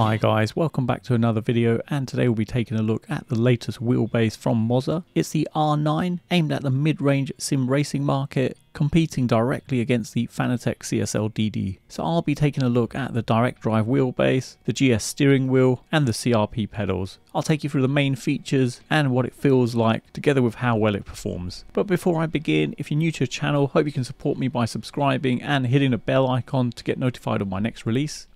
guys, welcome back to another video and today we'll be taking a look at the latest wheelbase from Moza. It's the R9, aimed at the mid-range sim racing market, competing directly against the Fanatec CSL DD. So I'll be taking a look at the direct drive wheelbase, the GS steering wheel and the CRP pedals. I'll take you through the main features and what it feels like together with how well it performs. But before I begin, if you're new to the channel, hope you can support me by subscribing and hitting the bell icon to get notified of my next release.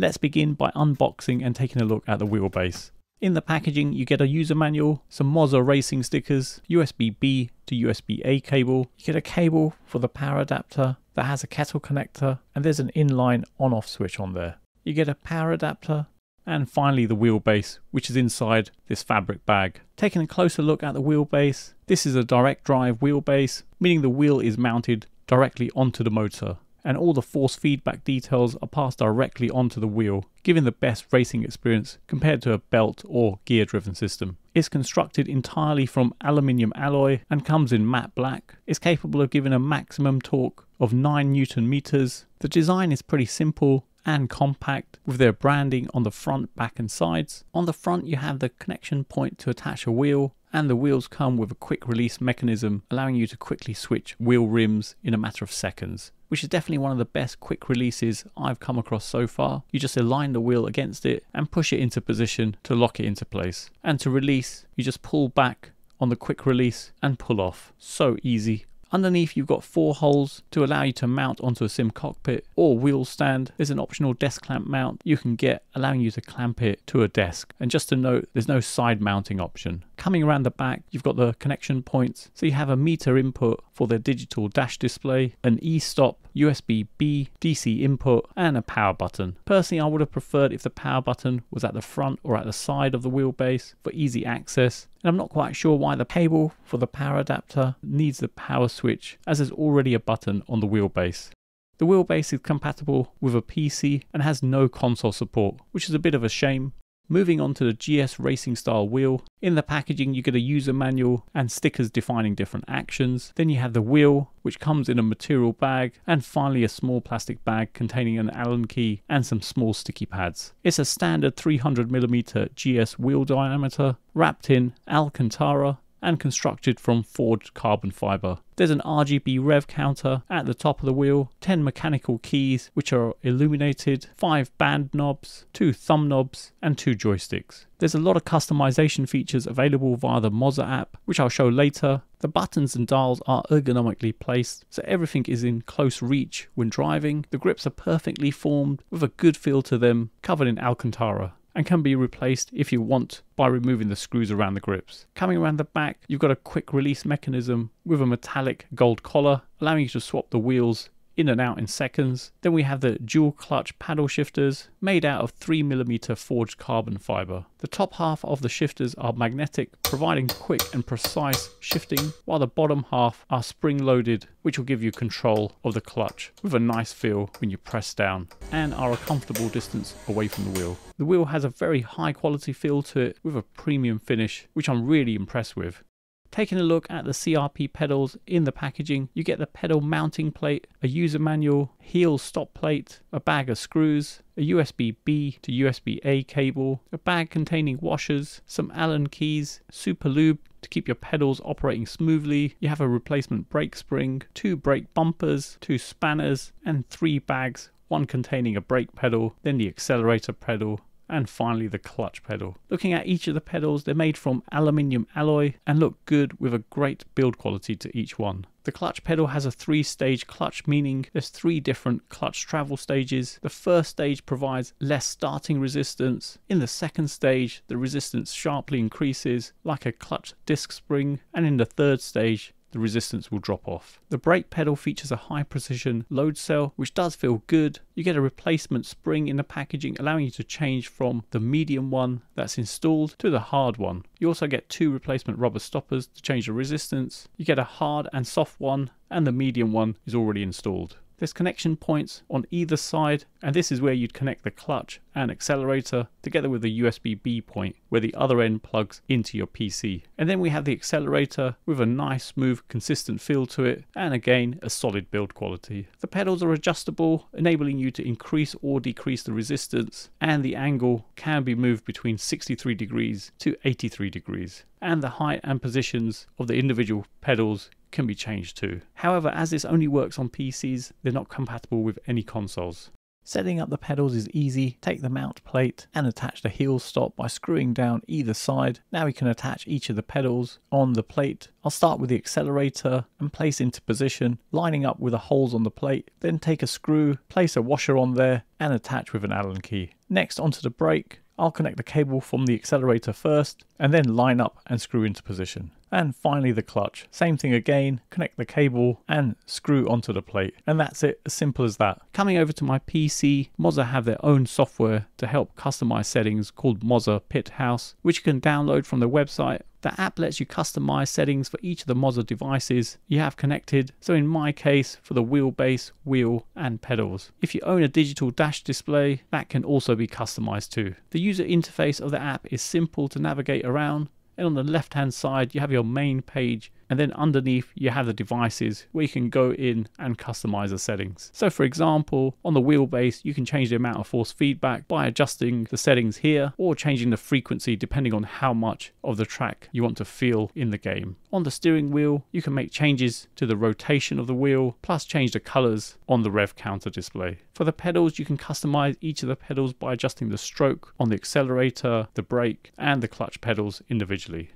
Let's begin by unboxing and taking a look at the wheelbase. In the packaging you get a user manual, some Moza racing stickers, USB-B to USB-A cable, you get a cable for the power adapter that has a kettle connector and there's an inline on-off switch on there. You get a power adapter and finally the wheelbase which is inside this fabric bag. Taking a closer look at the wheelbase, this is a direct drive wheelbase meaning the wheel is mounted directly onto the motor and all the force feedback details are passed directly onto the wheel, giving the best racing experience compared to a belt or gear driven system. It's constructed entirely from aluminium alloy and comes in matte black. It's capable of giving a maximum torque of 9 newton meters. The design is pretty simple and compact with their branding on the front, back and sides. On the front you have the connection point to attach a wheel and the wheels come with a quick release mechanism allowing you to quickly switch wheel rims in a matter of seconds which is definitely one of the best quick releases I've come across so far. You just align the wheel against it and push it into position to lock it into place. And to release, you just pull back on the quick release and pull off. So easy. Underneath you've got four holes to allow you to mount onto a sim cockpit or wheel stand. There's an optional desk clamp mount you can get allowing you to clamp it to a desk. And just to note, there's no side mounting option. Coming around the back, you've got the connection points. So you have a meter input for their digital dash display, an e-stop, USB-B, DC input, and a power button. Personally, I would have preferred if the power button was at the front or at the side of the wheelbase for easy access. And I'm not quite sure why the cable for the power adapter needs the power switch as there's already a button on the wheelbase. The wheelbase is compatible with a PC and has no console support, which is a bit of a shame Moving on to the GS Racing Style wheel. In the packaging you get a user manual and stickers defining different actions. Then you have the wheel which comes in a material bag and finally a small plastic bag containing an Allen key and some small sticky pads. It's a standard 300mm GS wheel diameter wrapped in Alcantara and constructed from forged carbon fiber. There's an RGB rev counter at the top of the wheel, 10 mechanical keys which are illuminated, 5 band knobs, 2 thumb knobs and 2 joysticks. There's a lot of customization features available via the Moza app which I'll show later. The buttons and dials are ergonomically placed so everything is in close reach when driving. The grips are perfectly formed with a good feel to them covered in Alcantara and can be replaced if you want by removing the screws around the grips. Coming around the back, you've got a quick release mechanism with a metallic gold collar, allowing you to swap the wheels in and out in seconds. Then we have the dual clutch paddle shifters made out of 3mm forged carbon fiber. The top half of the shifters are magnetic, providing quick and precise shifting, while the bottom half are spring loaded, which will give you control of the clutch with a nice feel when you press down and are a comfortable distance away from the wheel. The wheel has a very high quality feel to it with a premium finish, which I'm really impressed with. Taking a look at the CRP pedals in the packaging, you get the pedal mounting plate, a user manual, heel stop plate, a bag of screws, a USB-B to USB-A cable, a bag containing washers, some Allen keys, super lube to keep your pedals operating smoothly. You have a replacement brake spring, two brake bumpers, two spanners, and three bags one containing a brake pedal, then the accelerator pedal, and finally the clutch pedal. Looking at each of the pedals, they're made from aluminium alloy and look good with a great build quality to each one. The clutch pedal has a three stage clutch, meaning there's three different clutch travel stages. The first stage provides less starting resistance. In the second stage, the resistance sharply increases like a clutch disc spring. And in the third stage, the resistance will drop off. The brake pedal features a high precision load cell which does feel good. You get a replacement spring in the packaging allowing you to change from the medium one that's installed to the hard one. You also get two replacement rubber stoppers to change the resistance. You get a hard and soft one and the medium one is already installed. There's connection points on either side, and this is where you'd connect the clutch and accelerator together with the USB B point where the other end plugs into your PC. And then we have the accelerator with a nice, smooth, consistent feel to it, and again, a solid build quality. The pedals are adjustable, enabling you to increase or decrease the resistance, and the angle can be moved between 63 degrees to 83 degrees. And the height and positions of the individual pedals can be changed too. However, as this only works on PCs, they're not compatible with any consoles. Setting up the pedals is easy. Take the mount plate and attach the heel stop by screwing down either side. Now we can attach each of the pedals on the plate. I'll start with the accelerator and place into position, lining up with the holes on the plate. Then take a screw, place a washer on there and attach with an Allen key. Next onto the brake, I'll connect the cable from the accelerator first and then line up and screw into position. And finally the clutch. Same thing again, connect the cable and screw onto the plate. And that's it, as simple as that. Coming over to my PC, Moza have their own software to help customize settings called Moza Pit House, which you can download from their website the app lets you customize settings for each of the Moza devices you have connected, so in my case for the wheelbase, wheel and pedals. If you own a digital dash display, that can also be customized too. The user interface of the app is simple to navigate around, and on the left hand side you have your main page and then underneath you have the devices where you can go in and customize the settings. So for example, on the wheelbase, you can change the amount of force feedback by adjusting the settings here or changing the frequency depending on how much of the track you want to feel in the game. On the steering wheel, you can make changes to the rotation of the wheel, plus change the colors on the rev counter display. For the pedals, you can customize each of the pedals by adjusting the stroke on the accelerator, the brake, and the clutch pedals individually.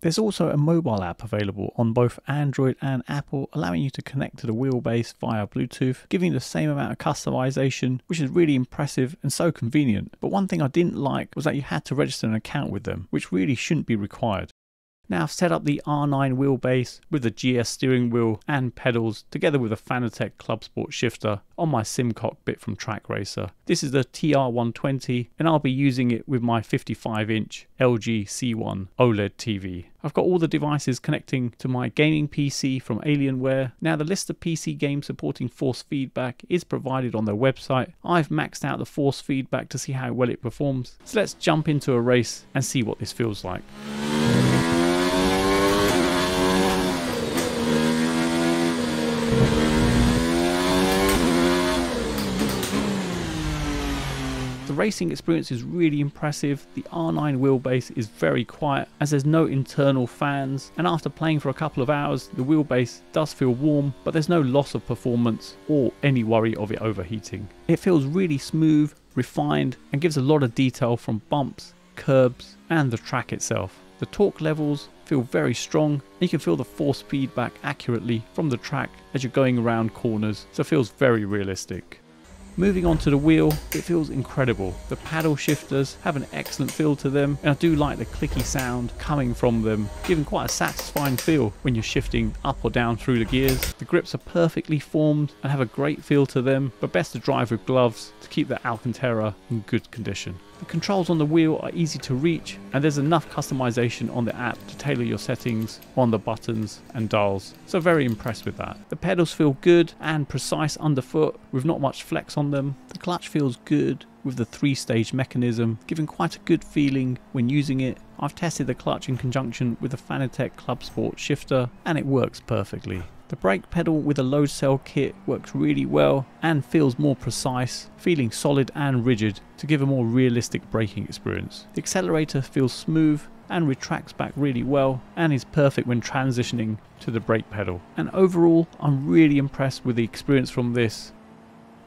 There's also a mobile app available on both Android and Apple, allowing you to connect to the wheelbase via Bluetooth, giving you the same amount of customization, which is really impressive and so convenient. But one thing I didn't like was that you had to register an account with them, which really shouldn't be required. Now I've set up the R9 wheelbase with the GS steering wheel and pedals together with a Fanatec Club Sport shifter on my sim cockpit from Trak Racer. This is the TR120 and I'll be using it with my 55 inch LG C1 OLED TV. I've got all the devices connecting to my gaming PC from Alienware. Now the list of PC games supporting force feedback is provided on their website. I've maxed out the force feedback to see how well it performs. So let's jump into a race and see what this feels like. Racing experience is really impressive. The R9 wheelbase is very quiet as there's no internal fans and after playing for a couple of hours the wheelbase does feel warm but there's no loss of performance or any worry of it overheating. It feels really smooth, refined and gives a lot of detail from bumps, curbs and the track itself. The torque levels feel very strong and you can feel the force feedback accurately from the track as you're going around corners so it feels very realistic. Moving on to the wheel, it feels incredible. The paddle shifters have an excellent feel to them and I do like the clicky sound coming from them, giving quite a satisfying feel when you're shifting up or down through the gears. The grips are perfectly formed and have a great feel to them, but best to drive with gloves to keep the Alcantara in good condition. The controls on the wheel are easy to reach and there's enough customization on the app to tailor your settings on the buttons and dials. So very impressed with that. The pedals feel good and precise underfoot with not much flex on them. The clutch feels good with the three stage mechanism giving quite a good feeling when using it. I've tested the clutch in conjunction with the Fanatec Club Sport shifter and it works perfectly. The brake pedal with a load cell kit works really well and feels more precise, feeling solid and rigid to give a more realistic braking experience. The accelerator feels smooth and retracts back really well and is perfect when transitioning to the brake pedal. And overall, I'm really impressed with the experience from this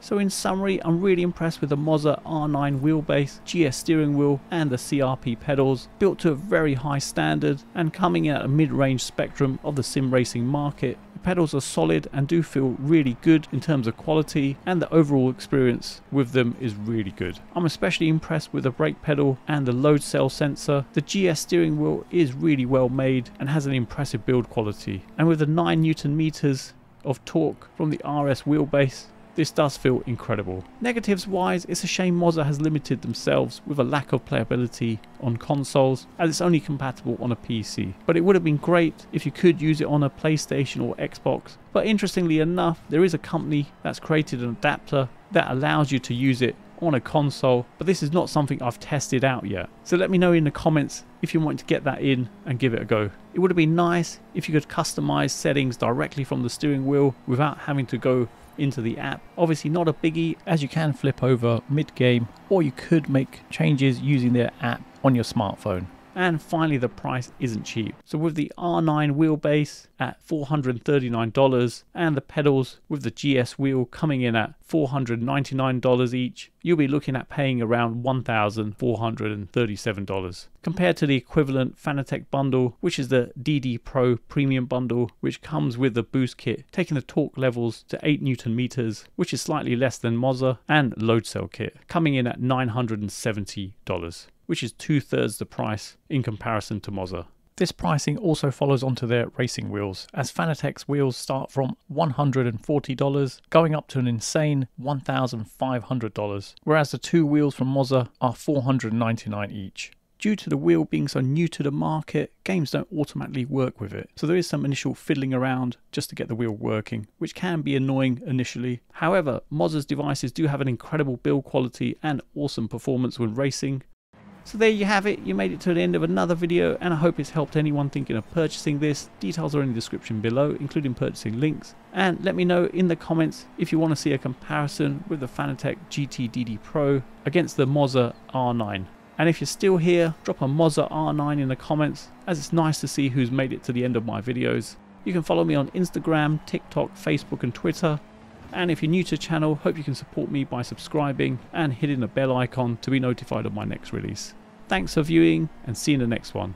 so in summary, I'm really impressed with the Moza R9 wheelbase, GS steering wheel and the CRP pedals, built to a very high standard and coming in at a mid-range spectrum of the sim racing market. Pedals are solid and do feel really good in terms of quality and the overall experience with them is really good. I'm especially impressed with the brake pedal and the load cell sensor. The GS steering wheel is really well made and has an impressive build quality and with the 9 newton meters of torque from the RS wheelbase this does feel incredible. Negatives wise, it's a shame Moza has limited themselves with a lack of playability on consoles as it's only compatible on a PC. But it would have been great if you could use it on a PlayStation or Xbox. But interestingly enough, there is a company that's created an adapter that allows you to use it on a console, but this is not something I've tested out yet. So let me know in the comments if you want to get that in and give it a go. It would have been nice if you could customize settings directly from the steering wheel without having to go into the app. Obviously not a biggie as you can flip over mid-game or you could make changes using the app on your smartphone. And finally, the price isn't cheap. So with the R9 wheelbase at $439 and the pedals with the GS wheel coming in at $499 each, you'll be looking at paying around $1,437 compared to the equivalent Fanatec bundle, which is the DD Pro Premium bundle, which comes with the boost kit, taking the torque levels to 8 newton meters, which is slightly less than Moza, and load cell kit, coming in at $970 which is two thirds the price in comparison to Moza. This pricing also follows onto their racing wheels, as Fanatec's wheels start from $140, going up to an insane $1,500, whereas the two wheels from Moza are $499 each. Due to the wheel being so new to the market, games don't automatically work with it. So there is some initial fiddling around just to get the wheel working, which can be annoying initially. However, Moza's devices do have an incredible build quality and awesome performance when racing, so there you have it, you made it to the end of another video and I hope it's helped anyone thinking of purchasing this. Details are in the description below, including purchasing links. And let me know in the comments if you want to see a comparison with the Fanatec GT Pro against the Moza R9. And if you're still here, drop a Moza R9 in the comments as it's nice to see who's made it to the end of my videos. You can follow me on Instagram, TikTok, Facebook and Twitter and if you're new to the channel, hope you can support me by subscribing and hitting the bell icon to be notified of my next release. Thanks for viewing and see you in the next one.